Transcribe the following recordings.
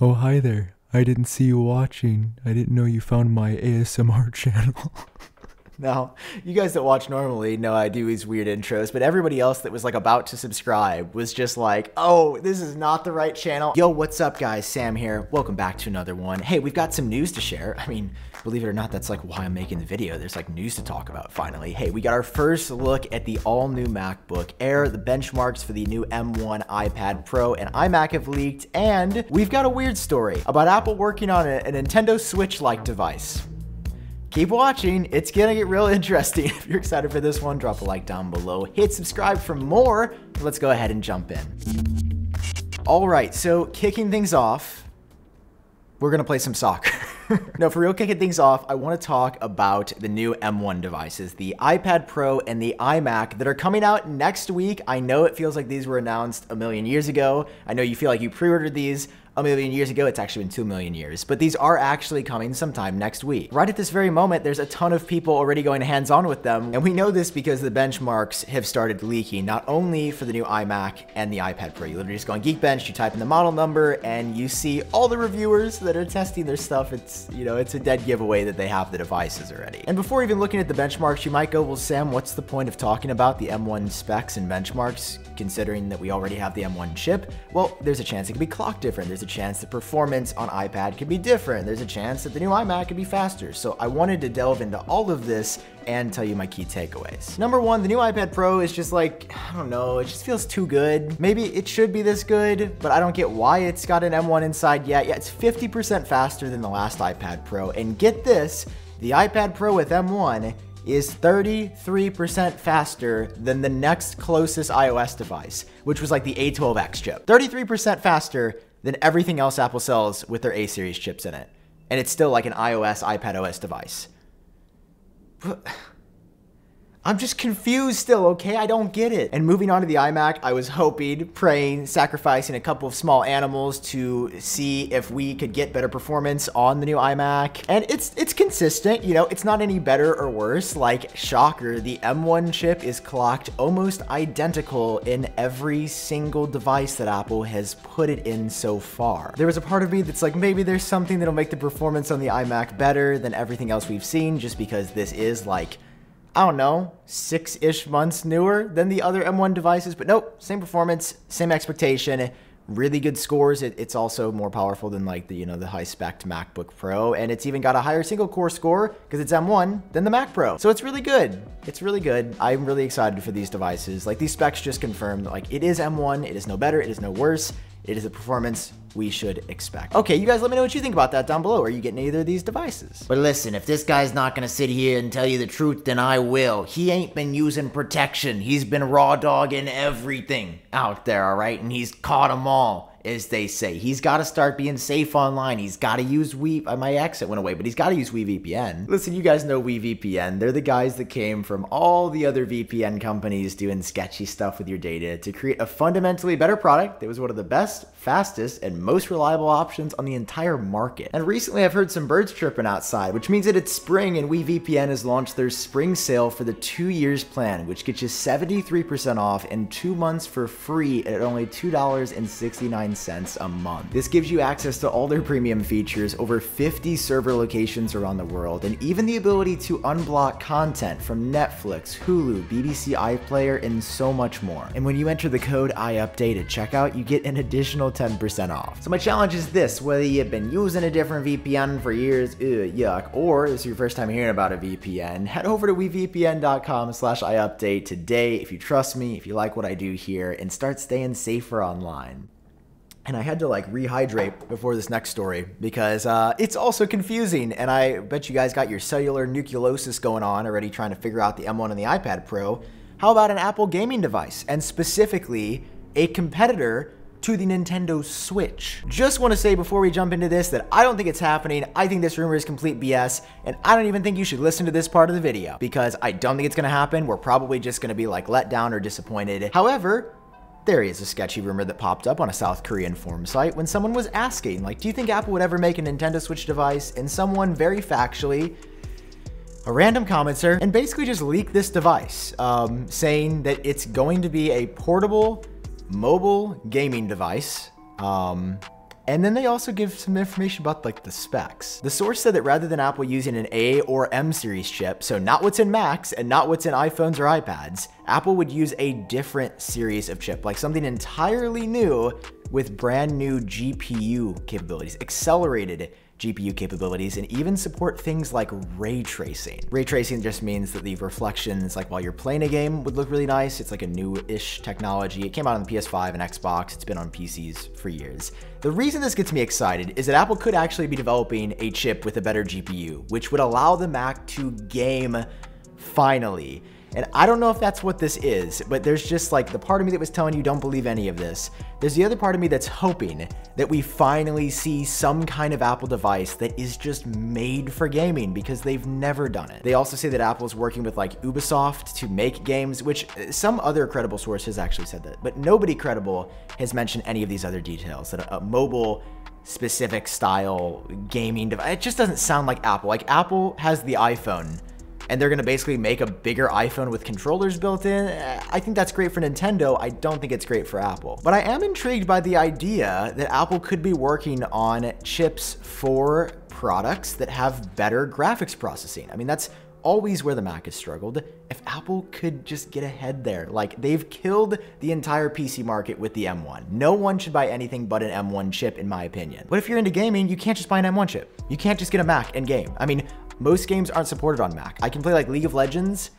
Oh, hi there. I didn't see you watching. I didn't know you found my ASMR channel. Now, you guys that watch normally know I do these weird intros, but everybody else that was like about to subscribe was just like, oh, this is not the right channel. Yo, what's up guys? Sam here. Welcome back to another one. Hey, we've got some news to share. I mean, believe it or not, that's like why I'm making the video. There's like news to talk about finally. Hey, we got our first look at the all new MacBook Air. The benchmarks for the new M1 iPad Pro and iMac have leaked, and we've got a weird story about Apple working on a, a Nintendo Switch-like device keep watching. It's gonna get real interesting. If you're excited for this one, drop a like down below. Hit subscribe for more. Let's go ahead and jump in. All right, so kicking things off, we're gonna play some soccer. no, for real, kicking things off, I want to talk about the new M1 devices, the iPad Pro and the iMac that are coming out next week. I know it feels like these were announced a million years ago. I know you feel like you pre-ordered these a million years ago, it's actually been 2 million years. But these are actually coming sometime next week. Right at this very moment, there's a ton of people already going hands on with them. And we know this because the benchmarks have started leaking, not only for the new iMac and the iPad Pro. You literally just go on Geekbench, you type in the model number, and you see all the reviewers that are testing their stuff. It's, you know, it's a dead giveaway that they have the devices already. And before even looking at the benchmarks, you might go, well, Sam, what's the point of talking about the M1 specs and benchmarks, considering that we already have the M1 chip? Well, there's a chance it could be clock different. There's a chance the performance on iPad could be different. There's a chance that the new iMac could be faster. So I wanted to delve into all of this and tell you my key takeaways. Number one, the new iPad Pro is just like, I don't know, it just feels too good. Maybe it should be this good, but I don't get why it's got an M1 inside yet. Yeah, it's 50% faster than the last iPad Pro. And get this, the iPad Pro with M1 is 33% faster than the next closest iOS device, which was like the A12X chip. 33% faster than everything else Apple sells with their A series chips in it. And it's still like an iOS, iPad OS device. I'm just confused still, okay? I don't get it. And moving on to the iMac, I was hoping, praying, sacrificing a couple of small animals to see if we could get better performance on the new iMac. And it's it's consistent, you know, it's not any better or worse. Like, shocker, the M1 chip is clocked almost identical in every single device that Apple has put it in so far. There was a part of me that's like, maybe there's something that'll make the performance on the iMac better than everything else we've seen, just because this is like I don't know, six ish months newer than the other M1 devices, but nope, same performance, same expectation, really good scores. It, it's also more powerful than like the, you know, the high spec MacBook Pro, and it's even got a higher single core score because it's M1 than the Mac Pro. So it's really good. It's really good. I'm really excited for these devices. Like these specs just confirm that like it is M1, it is no better, it is no worse. It is a performance we should expect. Okay, you guys let me know what you think about that down below. Are you getting either of these devices? But listen, if this guy's not gonna sit here and tell you the truth, then I will. He ain't been using protection. He's been raw dogging everything out there, all right? And he's caught them all as they say. He's got to start being safe online. He's got to use We. Uh, my accent went away, but he's got to use WeVPN. Listen, you guys know WeVPN. They're the guys that came from all the other VPN companies doing sketchy stuff with your data to create a fundamentally better product that was one of the best, fastest, and most reliable options on the entire market. And recently, I've heard some birds chirping outside, which means that it's spring, and WeVPN has launched their spring sale for the two years plan, which gets you 73% off and two months for free at only $2.69 cents a month. This gives you access to all their premium features, over 50 server locations around the world, and even the ability to unblock content from Netflix, Hulu, BBC iPlayer, and so much more. And when you enter the code IUPDATE at checkout, you get an additional 10% off. So my challenge is this, whether you've been using a different VPN for years, ew, yuck, or this is your first time hearing about a VPN, head over to wevpn.com slash iupdate today if you trust me, if you like what I do here, and start staying safer online and I had to like rehydrate before this next story because uh, it's also confusing. And I bet you guys got your cellular nucleosis going on already trying to figure out the M1 and the iPad Pro. How about an Apple gaming device and specifically a competitor to the Nintendo Switch. Just want to say before we jump into this that I don't think it's happening. I think this rumor is complete BS, and I don't even think you should listen to this part of the video because I don't think it's going to happen. We're probably just going to be like let down or disappointed. However, there is a sketchy rumor that popped up on a South Korean forum site when someone was asking, like, do you think Apple would ever make a Nintendo Switch device? And someone very factually, a random commenter, and basically just leaked this device, um, saying that it's going to be a portable mobile gaming device. Um, And then they also give some information about like the specs. The source said that rather than Apple using an A or M series chip, so not what's in Macs and not what's in iPhones or iPads, Apple would use a different series of chip, like something entirely new with brand new GPU capabilities, accelerated GPU capabilities, and even support things like ray tracing. Ray tracing just means that the reflections, like while you're playing a game, would look really nice. It's like a new-ish technology. It came out on the PS5 and Xbox. It's been on PCs for years. The reason this gets me excited is that Apple could actually be developing a chip with a better GPU, which would allow the Mac to game finally. And I don't know if that's what this is, but there's just like the part of me that was telling you don't believe any of this. There's the other part of me that's hoping that we finally see some kind of Apple device that is just made for gaming because they've never done it. They also say that Apple is working with like Ubisoft to make games, which uh, some other credible source has actually said that, but nobody credible has mentioned any of these other details that a mobile specific style gaming device. It just doesn't sound like Apple. Like Apple has the iPhone and they're gonna basically make a bigger iPhone with controllers built in. I think that's great for Nintendo. I don't think it's great for Apple. But I am intrigued by the idea that Apple could be working on chips for products that have better graphics processing. I mean, that's always where the Mac has struggled. If Apple could just get ahead there, like they've killed the entire PC market with the M1. No one should buy anything but an M1 chip, in my opinion. But if you're into gaming, you can't just buy an M1 chip. You can't just get a Mac and game. I mean, most games aren't supported on Mac. I can play like League of Legends.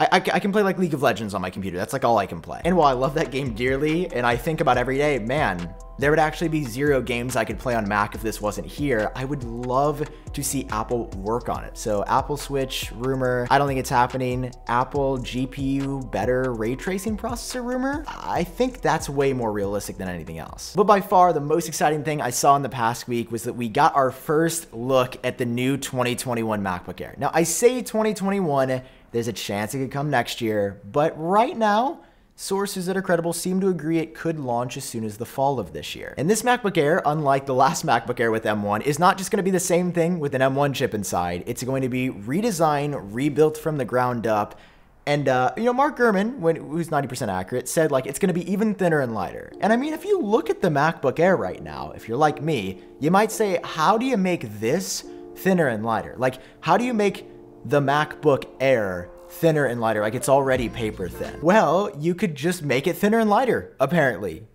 I, I, I, can play like League of Legends on my computer. That's like all I can play. And while I love that game dearly, and I think about every day, man, there would actually be zero games I could play on Mac if this wasn't here. I would love to see Apple work on it. So Apple Switch rumor, I don't think it's happening. Apple GPU better ray tracing processor rumor, I think that's way more realistic than anything else. But by far the most exciting thing I saw in the past week was that we got our first look at the new 2021 MacBook Air. Now I say 2021, there's a chance it could come next year, but right now, Sources that are credible seem to agree it could launch as soon as the fall of this year. And this MacBook Air, unlike the last MacBook Air with M1, is not just going to be the same thing with an M1 chip inside. It's going to be redesigned, rebuilt from the ground up, and uh, you know, Mark Gurman, when, who's 90% accurate, said like it's going to be even thinner and lighter. And I mean, if you look at the MacBook Air right now, if you're like me, you might say, how do you make this thinner and lighter? Like, how do you make the MacBook Air thinner and lighter, like it's already paper thin. Well, you could just make it thinner and lighter, apparently.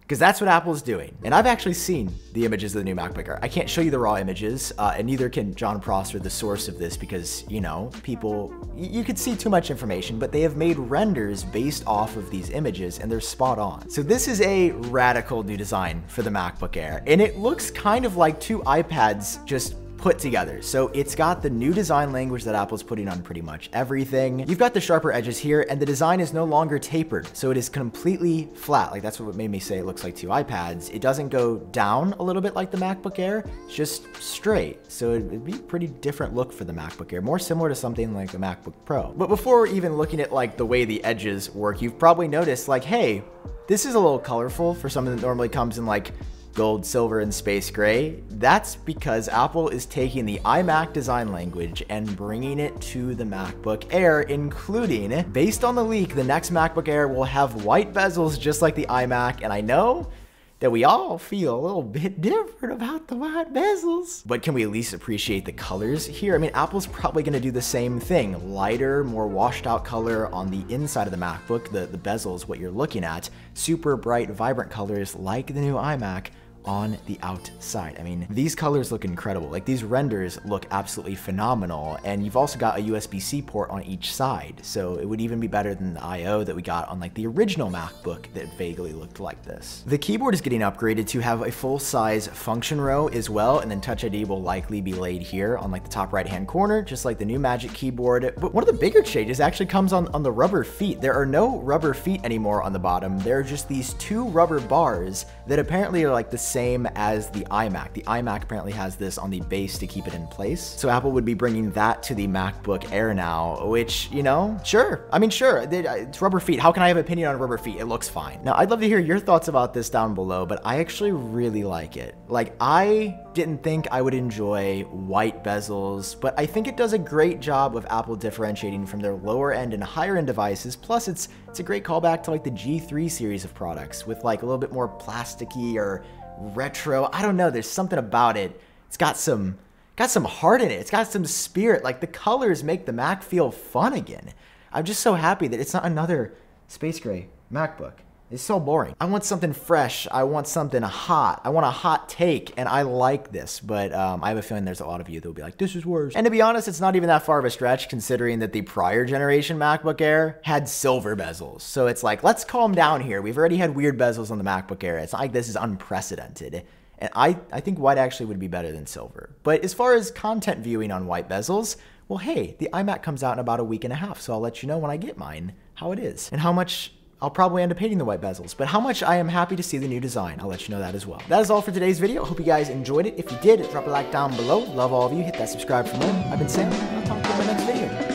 Because that's what Apple's doing. And I've actually seen the images of the new MacBook Air. I can't show you the raw images, uh, and neither can Jon Prosser, the source of this, because, you know, people, you could see too much information, but they have made renders based off of these images, and they're spot on. So this is a radical new design for the MacBook Air, and it looks kind of like two iPads just put together. So it's got the new design language that Apple's putting on pretty much everything. You've got the sharper edges here and the design is no longer tapered. So it is completely flat. Like that's what made me say it looks like two iPads. It doesn't go down a little bit like the MacBook Air, it's just straight. So it'd be a pretty different look for the MacBook Air, more similar to something like the MacBook Pro. But before even looking at like the way the edges work, you've probably noticed like, hey, this is a little colorful for something that normally comes in like gold, silver, and space gray, that's because Apple is taking the iMac design language and bringing it to the MacBook Air, including, based on the leak, the next MacBook Air will have white bezels just like the iMac, and I know that we all feel a little bit different about the white bezels. But can we at least appreciate the colors here? I mean, Apple's probably gonna do the same thing. Lighter, more washed out color on the inside of the MacBook, the, the bezels, what you're looking at. Super bright, vibrant colors like the new iMac on the outside. I mean, these colors look incredible. Like these renders look absolutely phenomenal. And you've also got a USB-C port on each side. So it would even be better than the I.O. that we got on like the original MacBook that vaguely looked like this. The keyboard is getting upgraded to have a full-size function row as well. And then Touch ID will likely be laid here on like the top right-hand corner, just like the new Magic Keyboard. But one of the bigger changes actually comes on, on the rubber feet. There are no rubber feet anymore on the bottom. There are just these two rubber bars that apparently are like the same as the iMac. The iMac apparently has this on the base to keep it in place. So Apple would be bringing that to the MacBook Air now, which, you know, sure. I mean, sure, uh, it's rubber feet. How can I have an opinion on rubber feet? It looks fine. Now, I'd love to hear your thoughts about this down below, but I actually really like it. Like, I didn't think I would enjoy white bezels, but I think it does a great job of Apple differentiating from their lower end and higher end devices. Plus, it's it's a great callback to like the G3 series of products with like a little bit more plasticky or retro. I don't know. There's something about it. It's got some got some heart in it. It's got some spirit. Like the colors make the Mac feel fun again. I'm just so happy that it's not another space gray MacBook. It's so boring. I want something fresh. I want something hot. I want a hot take, and I like this. But um, I have a feeling there's a lot of you that will be like, "This is worse." And to be honest, it's not even that far of a stretch, considering that the prior generation MacBook Air had silver bezels. So it's like, let's calm down here. We've already had weird bezels on the MacBook Air. It's not like this is unprecedented. And I, I think white actually would be better than silver. But as far as content viewing on white bezels, well, hey, the iMac comes out in about a week and a half, so I'll let you know when I get mine how it is and how much I'll probably end up hating the white bezels, but how much I am happy to see the new design, I'll let you know that as well. That is all for today's video. Hope you guys enjoyed it. If you did, drop a like down below. Love all of you. Hit that subscribe for more. I've been Sam. I'll talk to you in my next video.